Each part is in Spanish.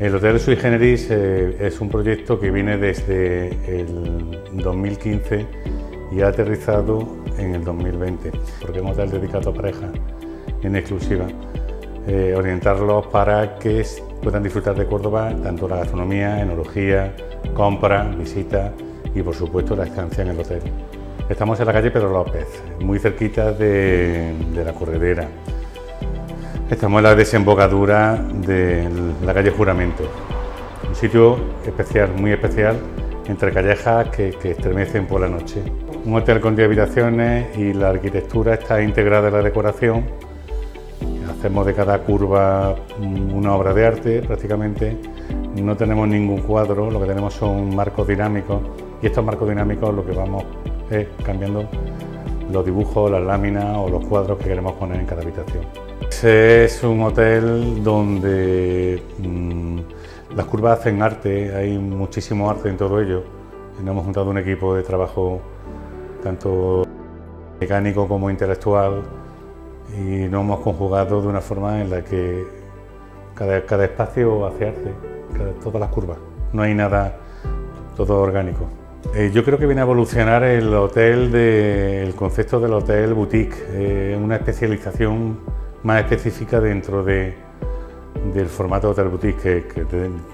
El Hotel Sui Generis eh, es un proyecto que viene desde el 2015 y ha aterrizado en el 2020, porque hemos dedicado a parejas en exclusiva, eh, orientarlos para que puedan disfrutar de Córdoba tanto la gastronomía, enología, compra, visita y por supuesto la estancia en el hotel. Estamos en la calle Pedro López, muy cerquita de la corredera. Estamos en la desembocadura de la calle Juramento, un sitio especial, muy especial, entre callejas que, que estremecen por la noche. Un hotel con 10 habitaciones y la arquitectura está integrada en la decoración. Hacemos de cada curva una obra de arte prácticamente. No tenemos ningún cuadro, lo que tenemos son marcos dinámicos y estos marcos dinámicos lo que vamos es cambiando los dibujos, las láminas o los cuadros que queremos poner en cada habitación. Es un hotel donde mm, las curvas hacen arte, hay muchísimo arte en todo ello. Hemos juntado un equipo de trabajo tanto mecánico como intelectual y nos hemos conjugado de una forma en la que cada, espacio hace arte, todas las curvas. No hay nada, todo orgánico. Eh, yo creo que viene a evolucionar el hotel, el concepto del hotel boutique, eh, una especialización más específica dentro de, del formato hotel boutique que,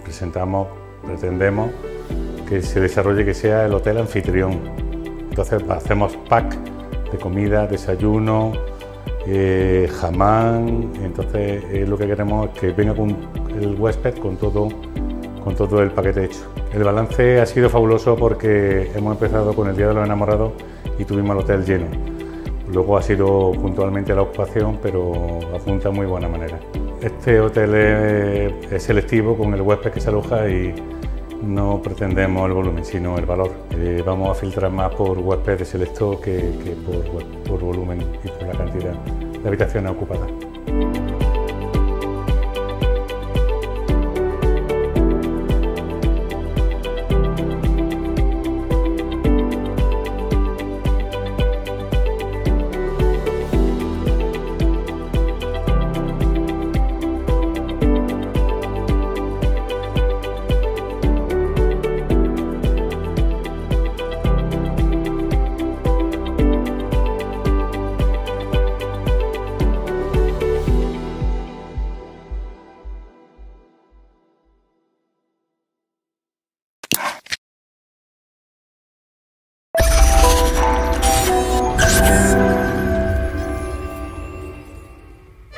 presentamos, pretendemos que se desarrolle, que sea el hotel anfitrión. Entonces hacemos pack de comida, desayuno, eh, jamán, entonces lo que queremos es que venga con el huésped con todo, con todo el paquete hecho. El balance ha sido fabuloso porque hemos empezado con el Día de los Enamorados y tuvimos el hotel lleno. Luego ha sido puntualmente la ocupación, pero apunta muy buena manera. Este hotel es, selectivo con el huésped que se aloja y no pretendemos el volumen, sino el valor. Eh, vamos a filtrar más por huéspedes selectos que, que por, por volumen y por la cantidad de habitaciones ocupadas.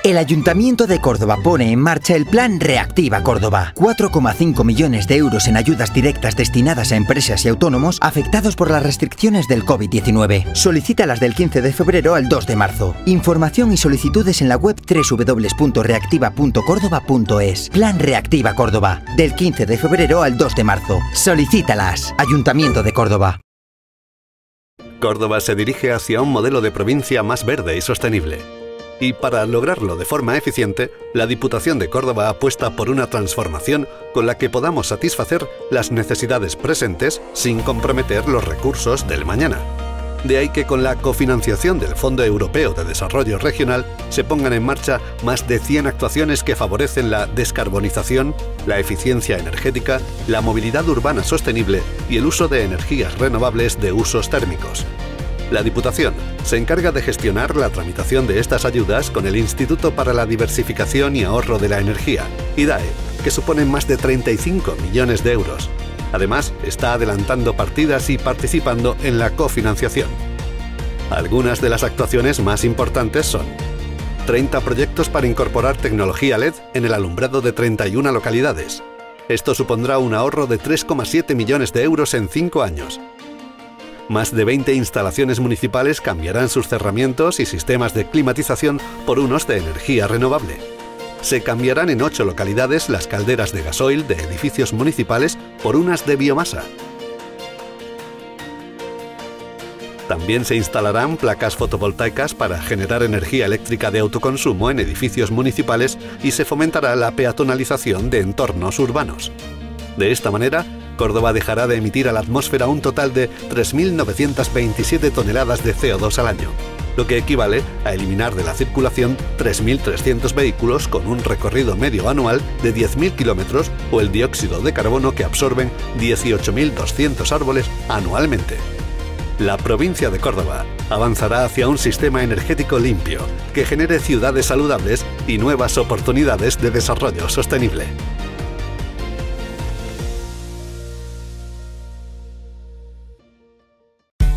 El Ayuntamiento de Córdoba pone en marcha el Plan Reactiva Córdoba. 4,5 millones de euros en ayudas directas destinadas a empresas y autónomos afectados por las restricciones del COVID-19. Solicítalas del 15 de febrero al 2 de marzo. Información y solicitudes en la web www.reactiva.córdoba.es. Plan Reactiva Córdoba. Del 15 de febrero al 2 de marzo. Solicítalas. Ayuntamiento de Córdoba. Córdoba se dirige hacia un modelo de provincia más verde y sostenible y para lograrlo de forma eficiente, la Diputación de Córdoba apuesta por una transformación con la que podamos satisfacer las necesidades presentes sin comprometer los recursos del mañana. De ahí que con la cofinanciación del Fondo Europeo de Desarrollo Regional se pongan en marcha más de 100 actuaciones que favorecen la descarbonización, la eficiencia energética, la movilidad urbana sostenible y el uso de energías renovables de usos térmicos. La Diputación se encarga de gestionar la tramitación de estas ayudas con el Instituto para la Diversificación y Ahorro de la Energía, IDAE, que suponen más de 35 millones de euros. Además, está adelantando partidas y participando en la cofinanciación. Algunas de las actuaciones más importantes son 30 proyectos para incorporar tecnología LED en el alumbrado de 31 localidades. Esto supondrá un ahorro de 3,7 millones de euros en 5 años, más de 20 instalaciones municipales cambiarán sus cerramientos y sistemas de climatización por unos de energía renovable. Se cambiarán en 8 localidades las calderas de gasoil de edificios municipales por unas de biomasa. También se instalarán placas fotovoltaicas para generar energía eléctrica de autoconsumo en edificios municipales y se fomentará la peatonalización de entornos urbanos. De esta manera, Córdoba dejará de emitir a la atmósfera un total de 3.927 toneladas de CO2 al año. lo que equivale a eliminar de la circulación 3.300 vehículos con un recorrido medio anual de 10.000 kilómetros o el dióxido de carbono que absorben 18.200 árboles anualmente. La provincia de Córdoba avanzará hacia un sistema energético limpio que genere ciudades saludables y nuevas oportunidades de desarrollo sostenible.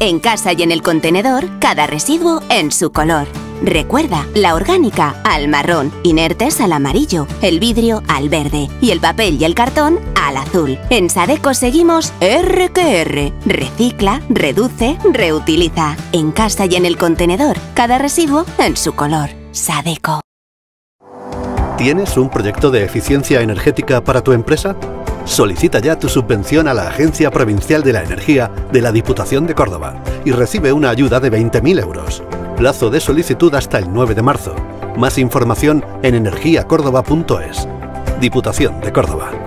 En casa y en el contenedor, cada residuo en su color. Recuerda, la orgánica al marrón, inertes al amarillo, el vidrio al verde y el papel y el cartón al azul. En Sadeco seguimos RQR. Recicla, reduce, reutiliza. En casa y en el contenedor, cada residuo en su color. Sadeco. ¿Tienes un proyecto de eficiencia energética para tu empresa? Solicita ya tu subvención a la Agencia Provincial de la Energía de la Diputación de Córdoba y recibe una ayuda de 20.000 euros. Plazo de solicitud hasta el 9 de marzo. Más información en energiacórdoba.es. Diputación de Córdoba.